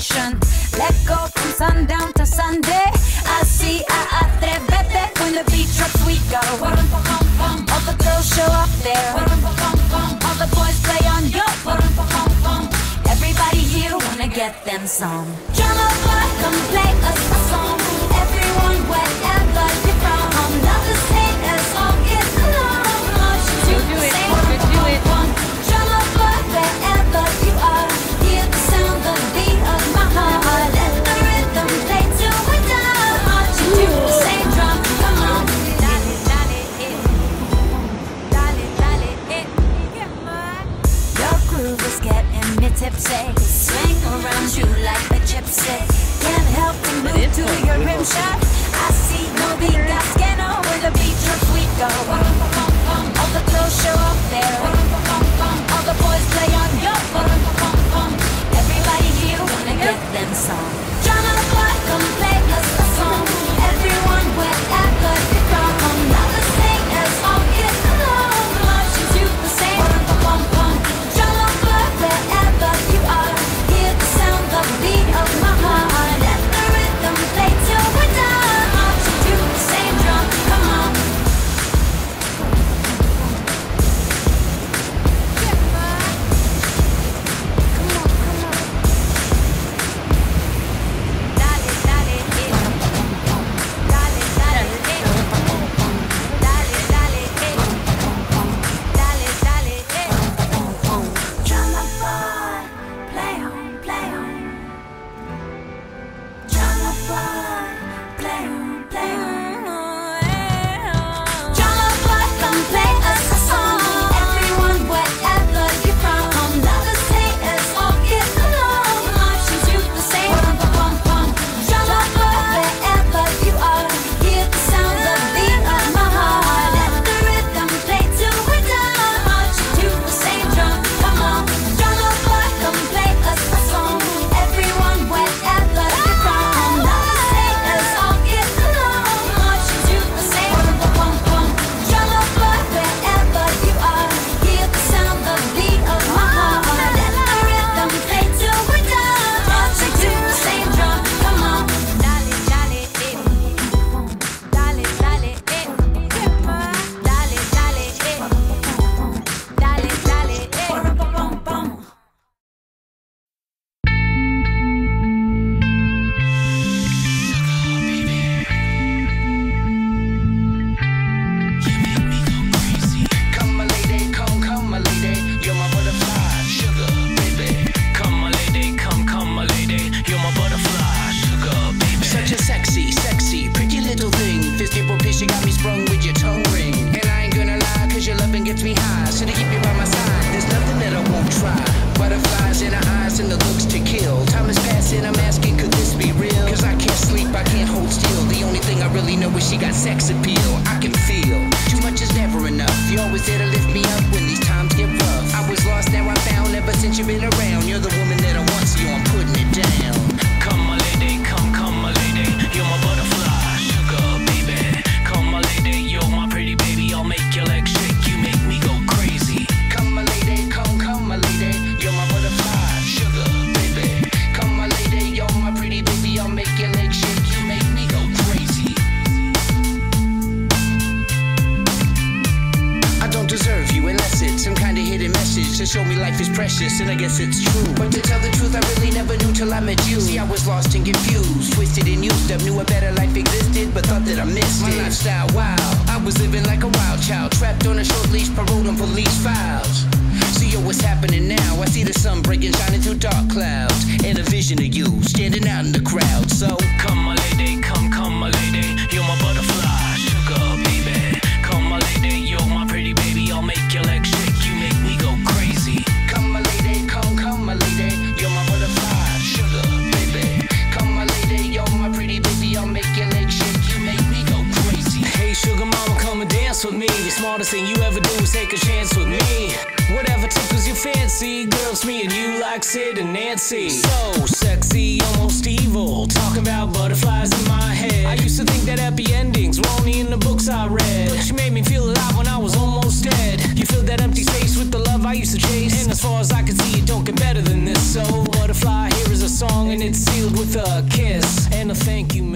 situation. Let go from sundown to Sunday. Así a atrévete when the beat drops we go. All the girls show up there. All the boys play on yo. Everybody here wanna get them some. Drama boy, come play us a song. Me tipsy. Swing around you like a gypsy. Can't help but move to your rim shot. I see no got scanner with the beat drops we go. Is she got sex appeal. I can feel too much is never enough. You're always there to lift me up when these times get rough. I was lost, now I found. Ever since you've been around, you're the woman that I want, so I'm putting it down. Message to show me life is precious, and I guess it's true. But to tell the truth, I really never knew till I met you. See, I was lost and confused, twisted and used up. Knew a better life existed, but thought that I missed My it. lifestyle, wow. I was living like a wild child, trapped on a short leash, paroled on police files. See, yo, what's happening now? I see the sun breaking, shining through dark clouds, and a vision of you standing out in the crowd. So, Come, dance with me. The smartest thing you ever do is take a chance with me. Whatever tickles your fancy, girls, me and you like Sid and Nancy. So sexy, almost evil. Talking about butterflies in my head. I used to think that happy endings were only in the books I read. But you made me feel alive when I was almost dead. You filled that empty space with the love I used to chase. And as far as I can see, it don't get better than this. So, butterfly, here is a song and it's sealed with a kiss and a thank you.